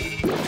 You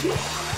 Thank.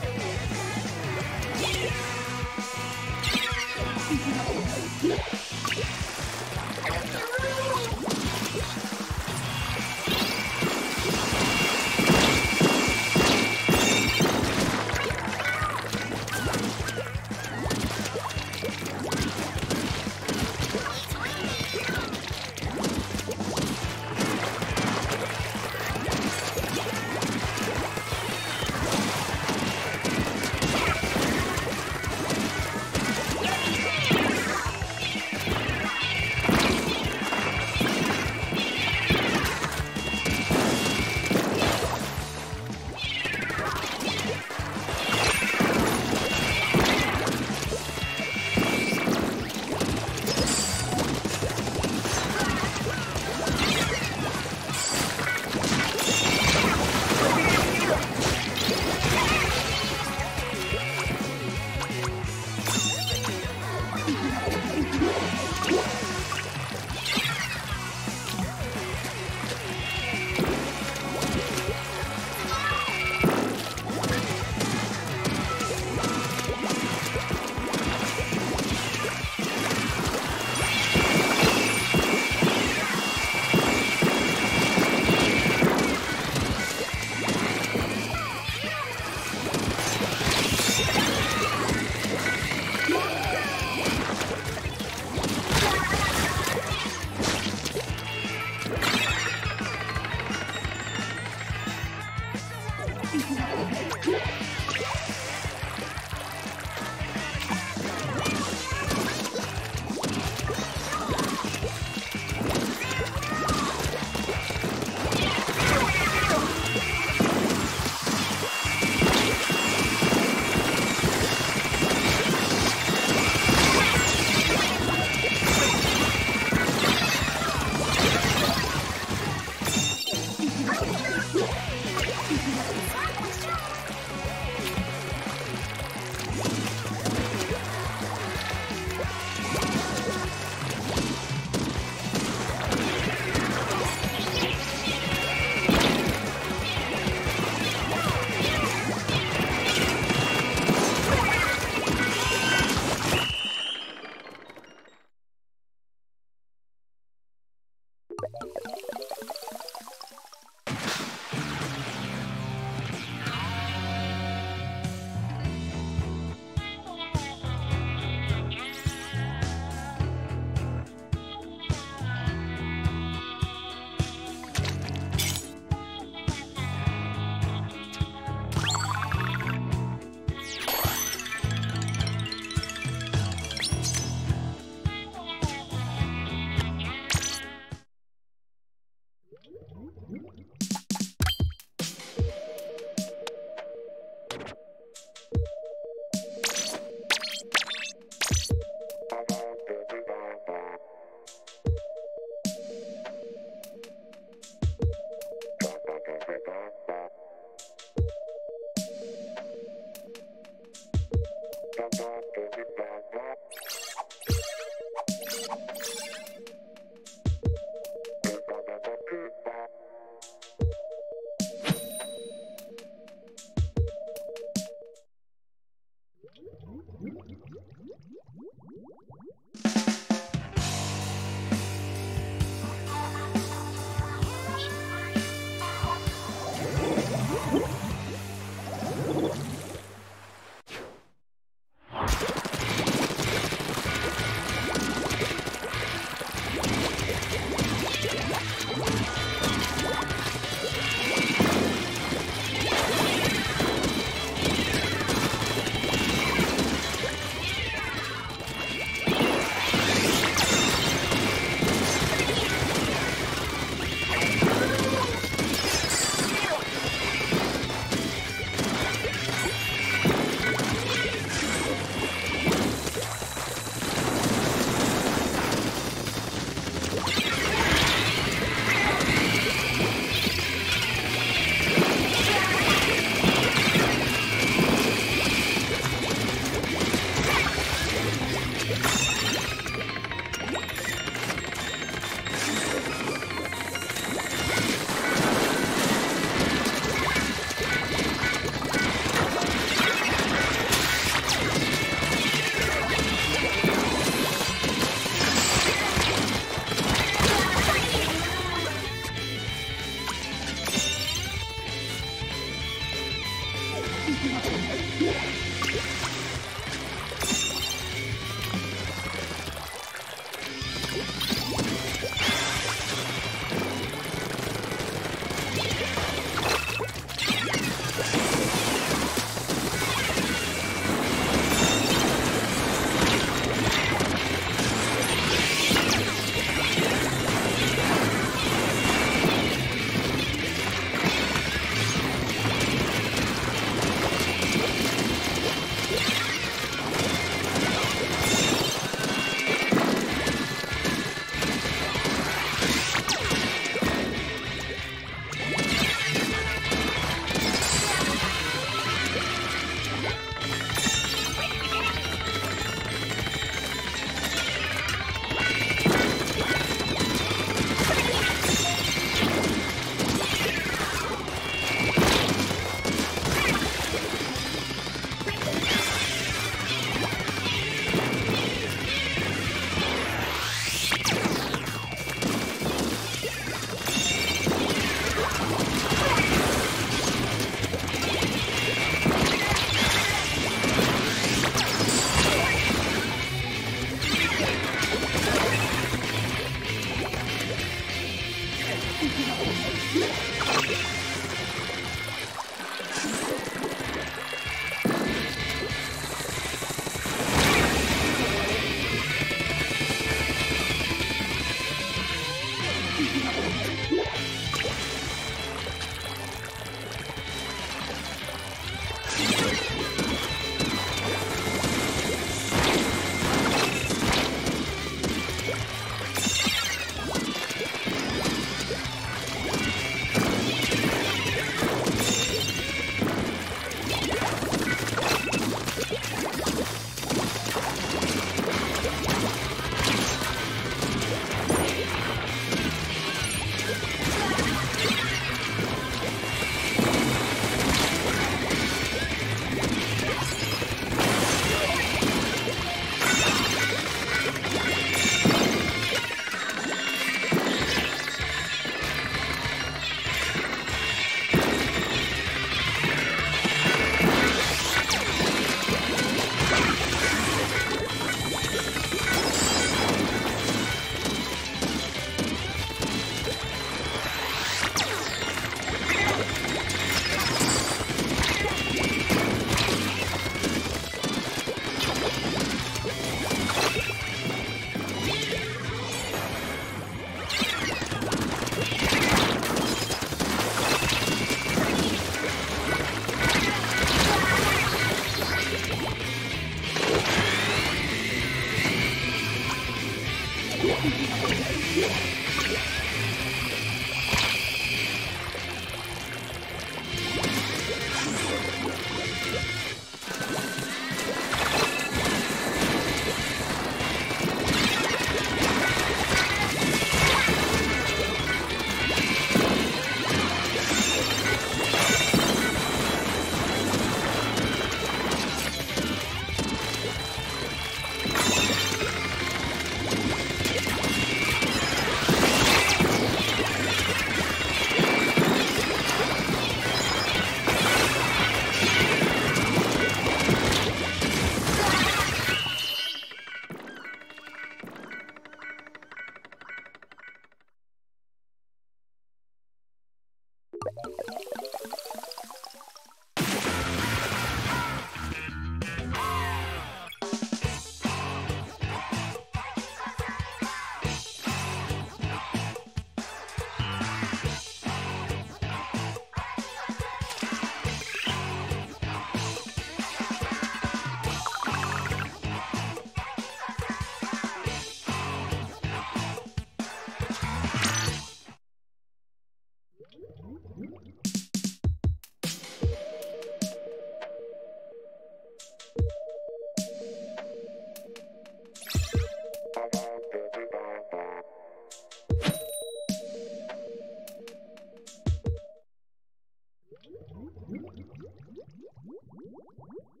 Woo!